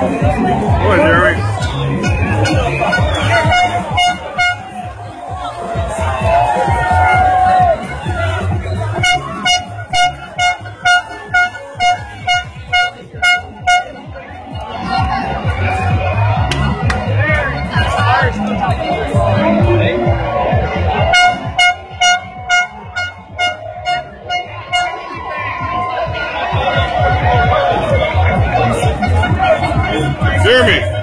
Ordinary. hear me.